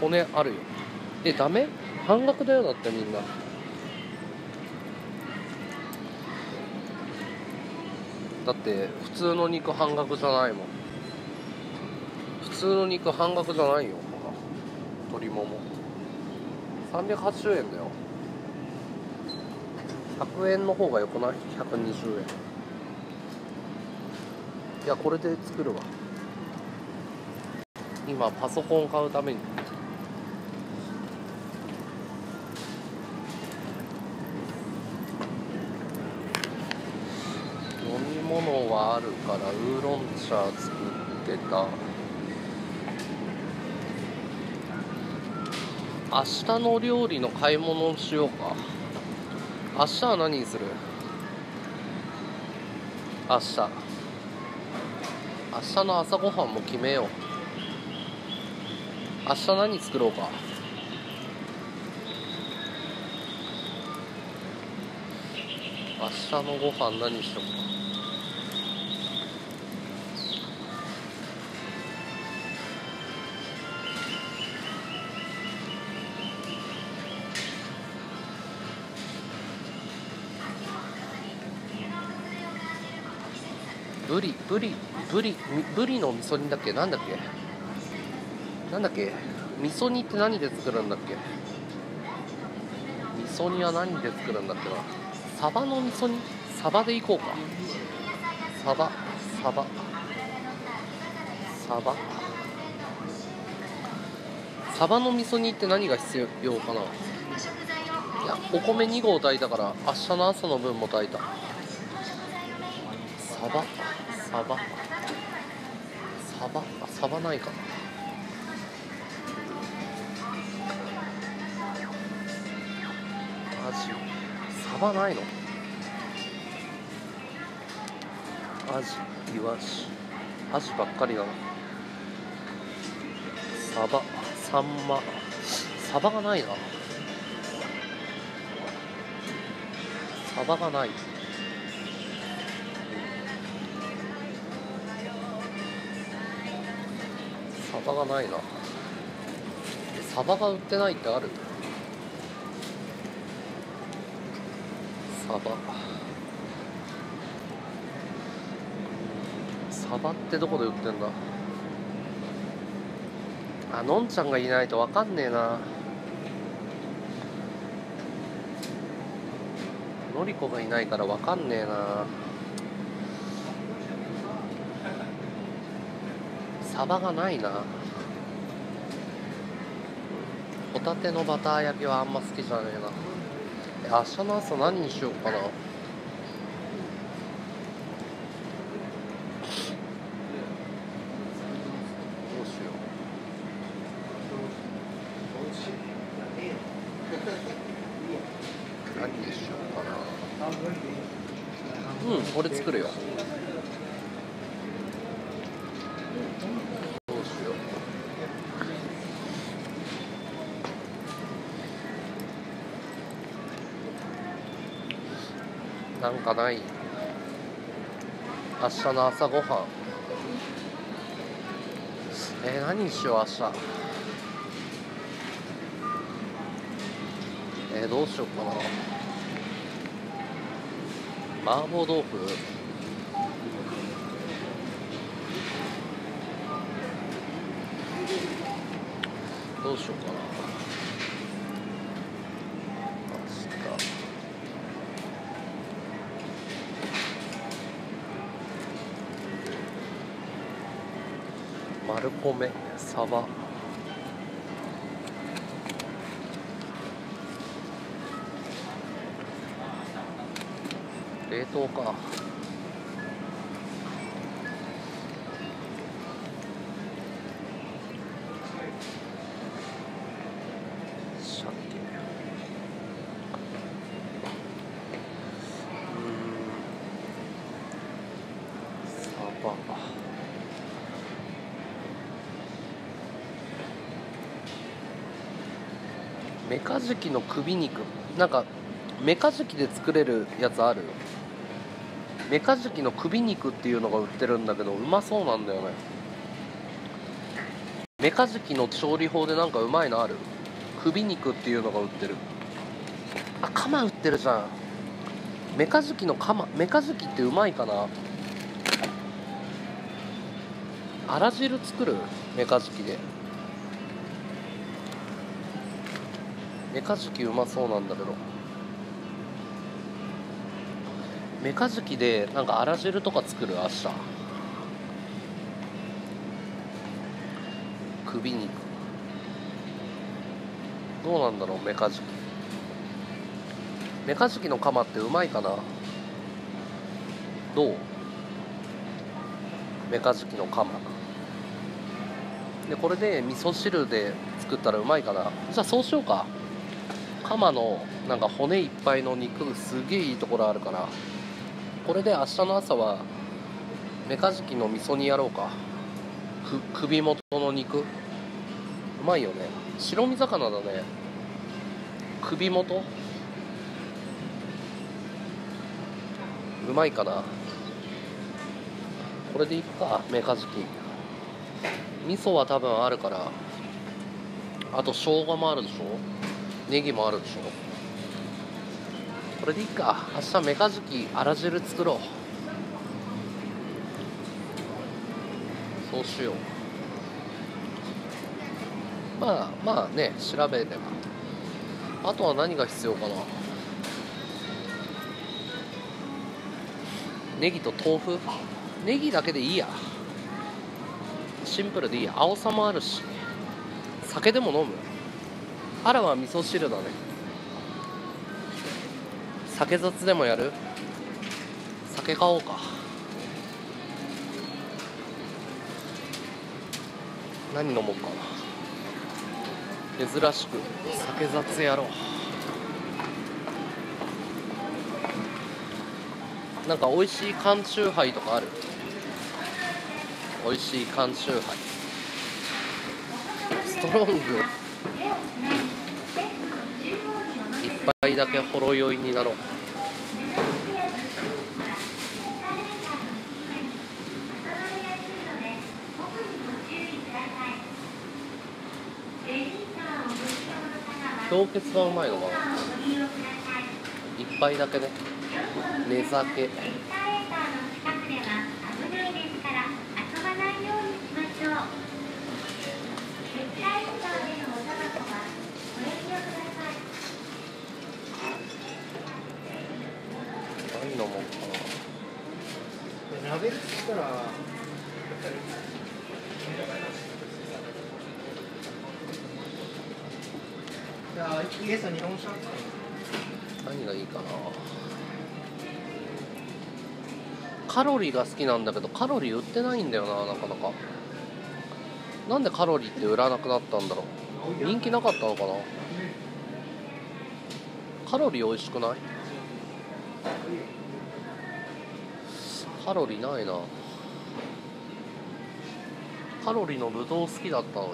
骨あるよ。えダメ？半額だよだってみんな。だって普通の肉半額じゃないもん。普通の肉半額じゃないよ鶏もも。380円だよ。100円の方が良くない ?120 円。いやこれで作るわ。今パソコン買うために。飲み物はあるからウーロン茶作ってた。明日の料理の買い物をしようか。明日は何にする？明日。明日の朝ごはんも決めよう。明日何作ろうか？明日のご飯何しようか？ブリブリブリみブリの味噌煮だっけ？なんだっけ？なんだっけ？味噌煮って何で作るんだっけ？味噌煮は何で作るんだっけな？サバの味噌煮？サバでいこうか。サバサバ。サバ。サバの味噌煮って何が必要かな？いやお米2合炊いたから明日の朝の分も炊いた。サバ？サバ？あサバないかな。アジサバないの？アジイワシ。アジばっかりだな。サバ。サンマ。サバがないな。サバがない。バがないな。サバが売ってないってある？サバ。サバってどこで売ってんだ？あのんちゃんがいないとわかんねえな。のりこがいないからわかんねえな。サバがないな。ホタテのバター焼きはあんま好きじゃねえな。明日の朝何にしようかなどうしよう何にしようかなうん俺作るよどうしようなんかない。明日の朝ごはん。えー、何にしよう明日。えー、どうしようかな。麻婆豆腐どうしようかな明日丸米。サバ。冷凍か鮭うーんサバメカジキの首肉。なんかメカジキで作れるやつある？メカジキの首肉っていうのが売ってるんだけどうまそうなんだよね。メカジキの調理法でなんかうまいのある？首肉っていうのが売ってる。あカマ売ってるじゃん。メカジキのカマメカジキってうまいかな？あら汁作る？メカジキで。メカジキうまそうなんだけど。メカジキでなんかあら汁とか作る？明日。首肉。どうなんだろう？メカジキ。メカジキのカマってうまいかな？どう？メカジキのカマでこれで味噌汁で作ったらうまいかな？じゃあそうしようか。カマのなんか骨いっぱいの肉すげえいいところあるからこれで明日の朝はメカジキの味噌煮やろうか。く首元の肉。うまいよね。白身魚だね。首元。うまいかな。これでいっかメカジキ。味噌は多分あるから。あと生姜もあるでしょ。ネギもあるでしょ。これでいいか。明日メカジキあら汁作ろう。そうしよう。まあまあね調べれば。あとは何が必要かな。ネギと豆腐？ネギだけでいいや。シンプルでいいや。青さもあるし。酒でも飲む。あらは味噌汁だね。酒雑でもやる？酒買おうか。何飲もうかな。珍しく酒雑やろう。なんか美味しい缶チューハイとかある？美味しい缶チューハイ。ストロング手をつなぎデスクの中央にお乗せ一杯だけほろ酔いになろう。氷結はうまいのかな。一杯だけね。寝酒何飲もうか鍋っつったらじゃあイエス日本酒な何がいいかなカロリーが好きなんだけどカロリー売ってないんだよななかなか。なんでカロリーって売らなくなったんだろう。人気なかったのかな。カロリー美味しくない？カロリーないな。カロリーのブドウ好きだったのに、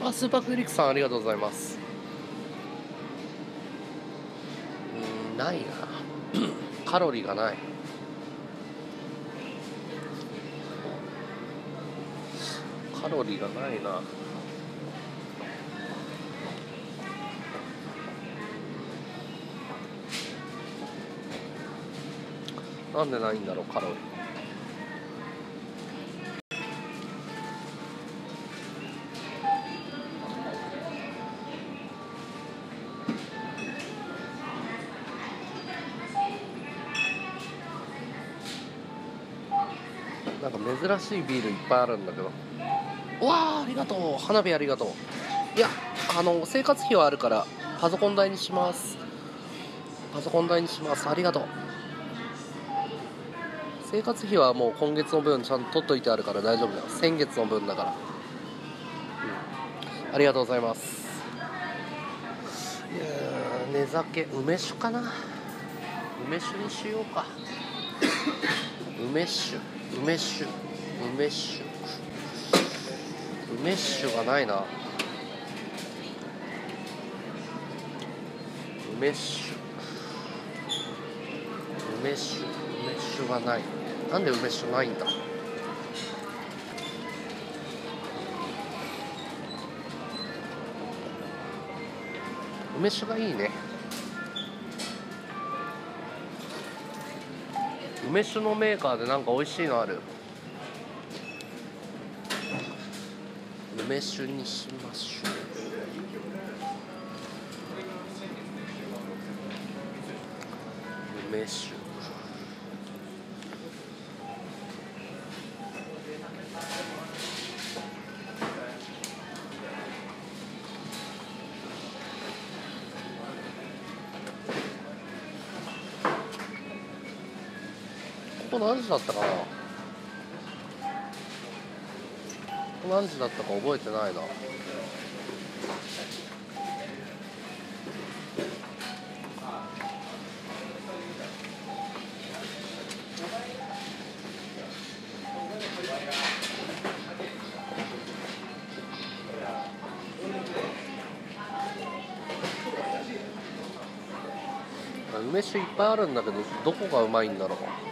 うん、あスーパークリックさんありがとうございます。うんないな。カロリーがない。カロリーがないな。なんでないんだろうカロリー。珍しいビールいっぱいあるんだけど。うわあありがとう。花火ありがとう。いやあの生活費はあるからパソコン代にします。パソコン代にします。ありがとう。生活費はもう今月の分ちゃんと取っといてあるから大丈夫だよ。先月の分だから、うん、ありがとうございます。いやー寝酒梅酒かな。梅酒にしようか。梅酒梅酒梅酒梅酒がないな。梅酒。梅酒。梅酒がない。なんで梅酒ないんだ？梅酒がいいね。梅酒のメーカーでなんか美味しいのある？梅酒にしましょう。梅酒ここ何時だったかな？何時だったか覚えてないな。梅酒いっぱいあるんだけどどこがうまいんだろう。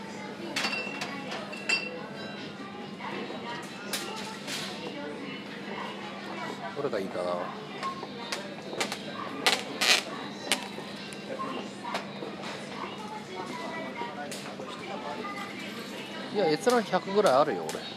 100ぐらいあるよ俺。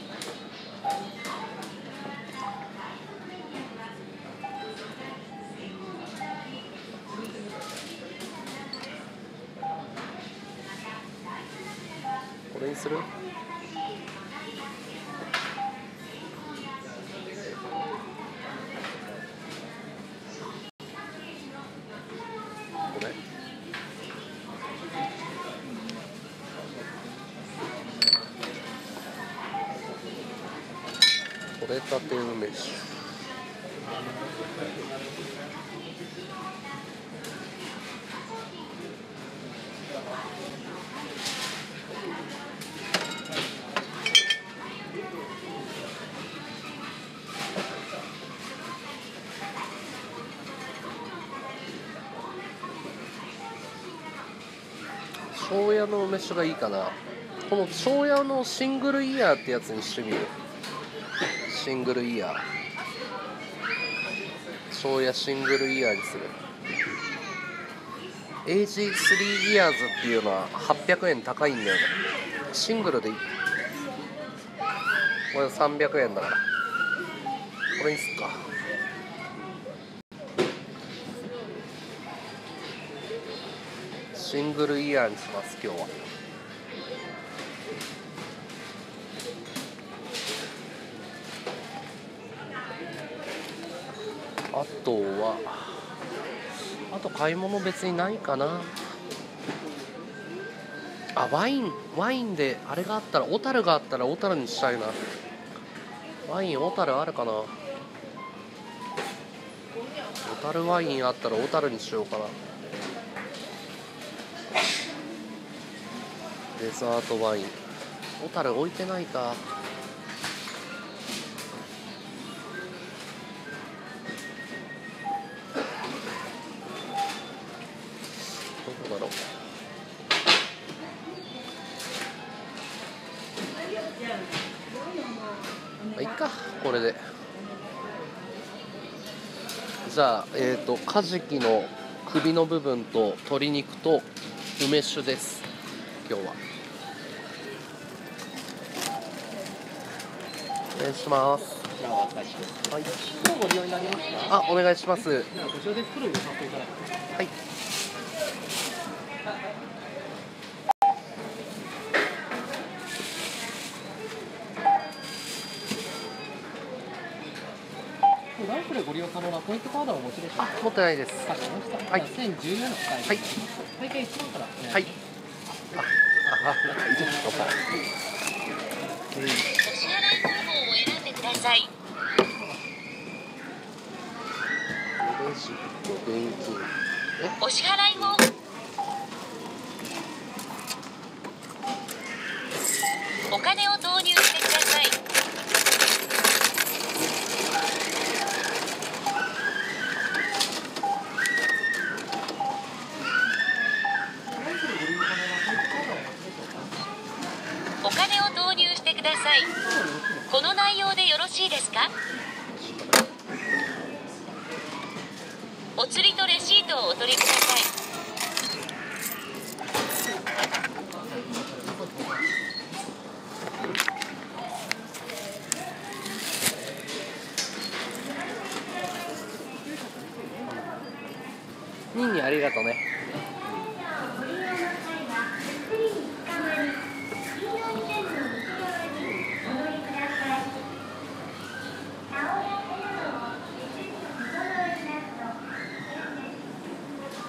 取れたて梅酒庄屋の梅酒がいいかな。この庄屋のシングルイヤーってやつにしてみる。シングルイヤー。庄屋シングルイヤーにする。AG3 イヤーズっていうのは800円高いんだよね。シングルでいい。これ300円だから。これにすっか。シングルイヤーにします今日はあとはあと買い物別にないかな。あワイン。ワインであれがあったら小樽があったら小樽にしたいな。ワイン小樽あるかな。小樽ワインあったら小樽にしようかな。デザートワイン。小樽置いてないか。とカジキの首の部分と鶏肉と梅酒です。今日は。お願いします。はい。今日ご利用になりますか。あお願いします。ではいただきます。はいランプポイントカードをお持ちでしょうか？持ってないですかしこまりました。はいじゃあ100014の使いはい会計1万からお願いします。はいあああいいですかお支払い方法を選んでください。お支払い方法お金を投入してください。お金を投入してください。この内容でよろしいですかお釣りとレシートをお取りください。ニンニンありがとうねご利用の際はスクリーンに捕まり金曜日線の日曜にお乗りください竿や手などをきちんと整えしますと危険です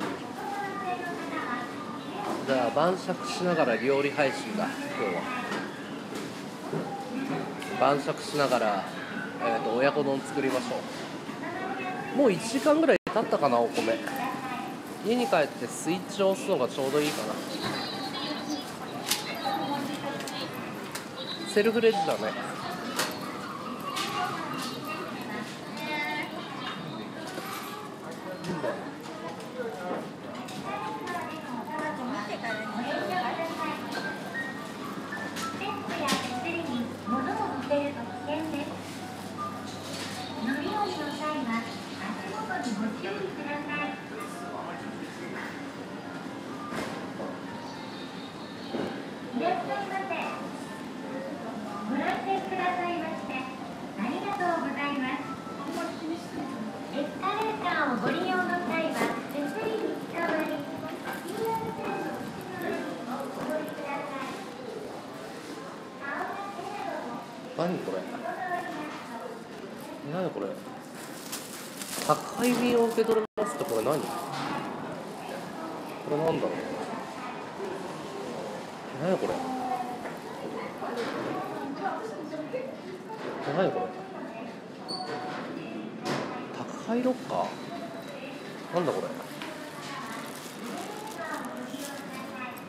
お子様連れの方は手をじ作しながら料理配信だ今日は。晩酌しながら、えー、と親子丼作りましょう。もう1時間ぐらい経ったかなお米。家に帰ってスイッチを押すのがちょうどいいかな。セルフレジだね。何これ何これ宅配便を受け取れますってこれ何？これなんだろう？何これ？何これ？宅配ロッカー？なんだこれ？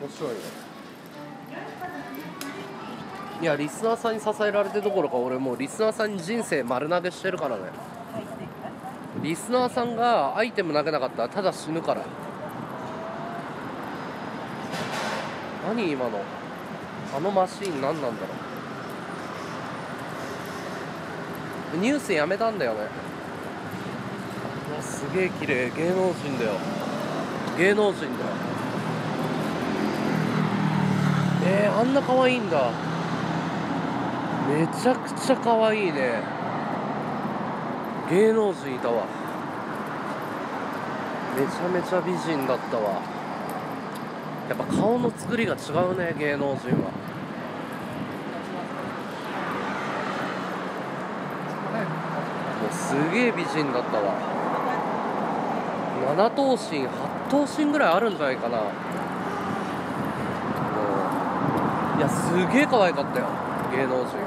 面白いね。いやリスナーさんに支えられてるどころか俺もうリスナーさんに人生丸投げしてるからね。リスナーさんがアイテム投げなかったらただ死ぬから。何今の？あのマシーン何なんだろう？ニュースやめたんだよね。うわすげえ綺麗。芸能人だよ。芸能人だよ。えー、あんな可愛いんだめちゃくちゃ可愛いね。芸能人いたわ。めちゃめちゃ美人だったわ。やっぱ顔の作りが違うね芸能人は。もうすげえ美人だったわ。7頭身8頭身ぐらいあるんじゃないかな。もういやすげえ可愛かったよ芸能人や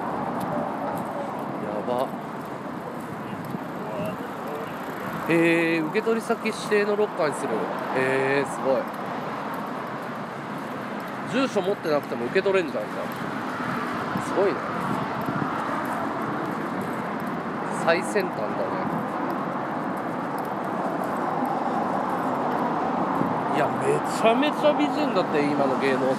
ばえー、受け取り先指定のロッカーにする。えー、すごい。住所持ってなくても受け取れんじゃんじゃんすごいね。最先端だね。いやめちゃめちゃ美人だって今の芸能人。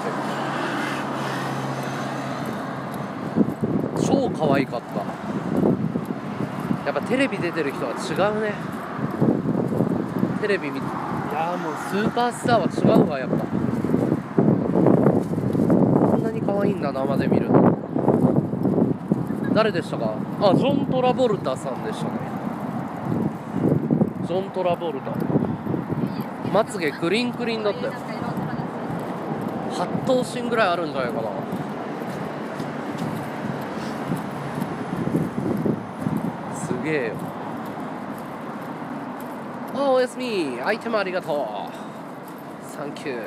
超可愛かった。やっぱテレビ出てる人は違うね。テレビ見いやもうスーパースターは違うわやっぱ。こんなに可愛いんだ生で見ると誰でしたか？あジョン・トラボルタさんでしたね。ジョン・トラボルタ。まつげクリンクリンだったよ。8頭身ぐらいあるんじゃないかな。すげえよ。あおやすみ。アイテムありがとう。サンキュー。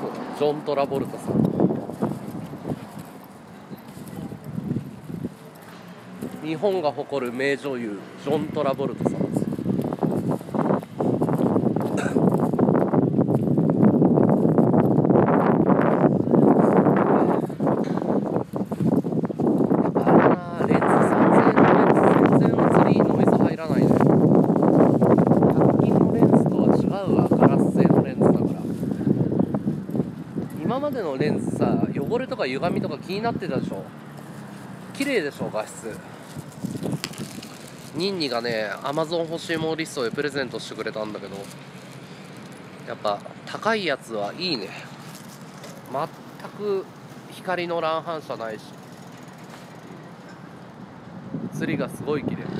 そう。ジョン・トラボルタさん。日本が誇る名女優ジョン・トラボルタさんですあーレンズ3000円のレンズ全然映りノイズ入らないね100均のレンズとは違うわガラス製のレンズだから今までのレンズさ汚れとか歪みとか気になってたでしょ。綺麗でしょ画質。ニンニがね Amazon 欲しいものリストでプレゼントしてくれたんだけど。やっぱ高いやつはいいね。全く光の乱反射ないし。釣りがすごい綺麗。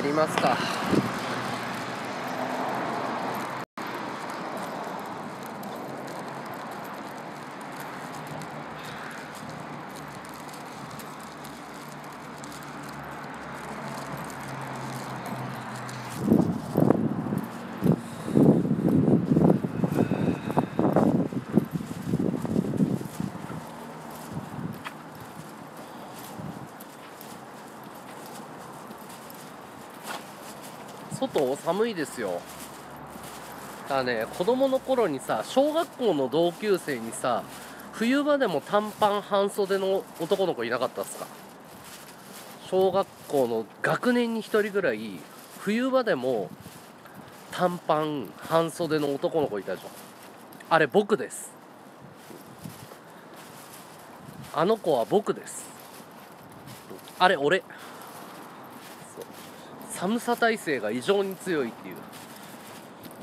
帰りますか。外寒いですよ。だからね子供の頃にさ小学校の同級生にさ冬場でも短パン半袖の男の子いなかったっすか？小学校の学年に1人ぐらい冬場でも短パン半袖の男の子いたでしょあれ僕です。あの子は僕です。あれ俺。寒さ耐性が異常に強いっていう。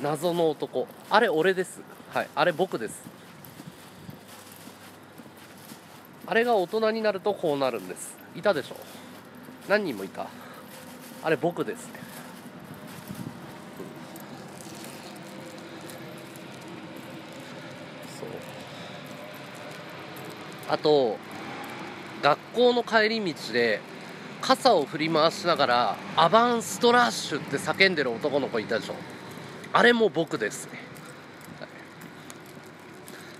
謎の男。あれ俺です。はい。あれ僕です。あれが大人になるとこうなるんです。いたでしょ。何人もいた。あれ僕ですそう。あと学校の帰り道で傘を振り回しながら「アバンストラッシュ」って叫んでる男の子いたでしょ。あれも僕ですね。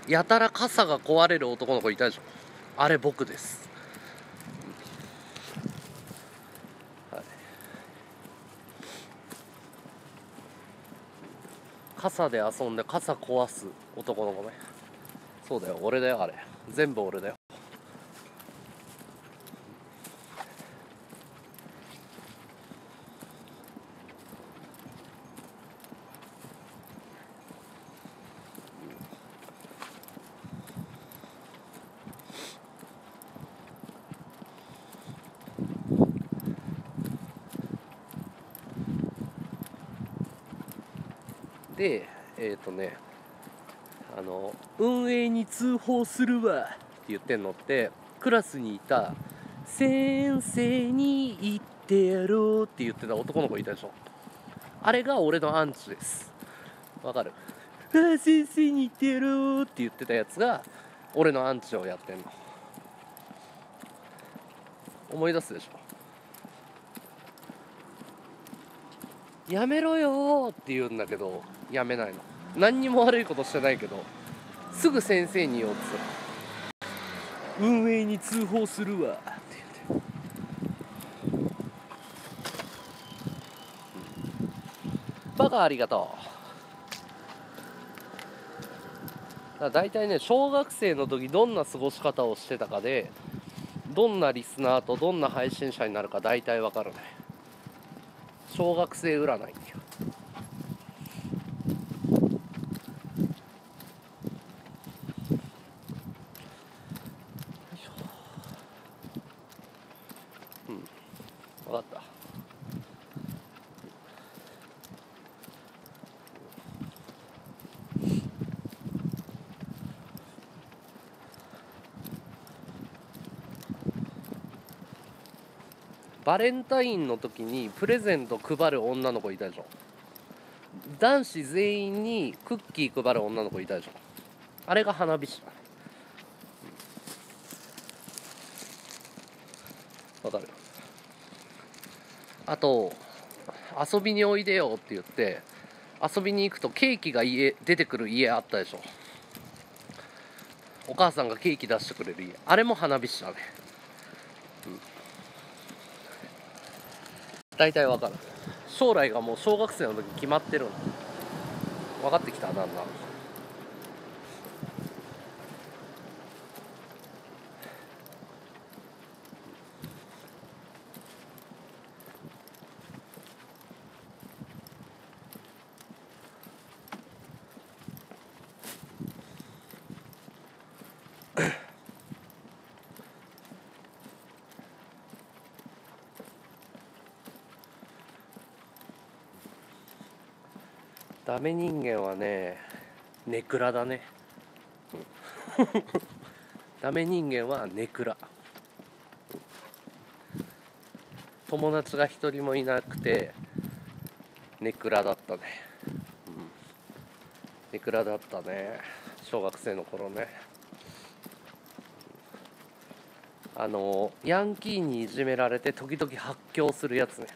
やたら傘が壊れる男の子いたでしょ。あれ僕です。はい。傘で遊んで傘壊す男の子ね。そうだよ。俺だよあれ。全部俺だよでえっ、とねあのに通報するわ。って言ってんのってクラスにいた先生に言ってやろう。って言ってた男の子いたでしょ。あれが俺のアンチです。わかる？あ先生に言ってやろう。って言ってたやつが俺のアンチをやってんの。思い出すでしょ。やめろよって言うんだけどやめないの。何にも悪いことしてないけどすぐ先生に言おうとする。運営に通報するわ。って言ってバカありがとう。だ大体ね小学生の時どんな過ごし方をしてたかでどんなリスナーとどんな配信者になるか大体わかるね。小学生占いっていうバレンタインの時にプレゼント配る女の子いたでしょ。男子全員にクッキー配る女の子いたでしょ。あれが花火師だね。わかる。あと遊びにおいでよって言って遊びに行くとケーキが家出てくる家あったでしょ。お母さんがケーキ出してくれる家。あれも花火師だね。大体わかる。将来がもう小学生の時決まってるの。分かってきた？だんだん。ダメ人間はねネクラだね。ダメ人間はネクラ。友達が一人もいなくてネクラだったね、うん、ネクラだったね。小学生の頃ね。あのヤンキーにいじめられて時々発狂するやつね。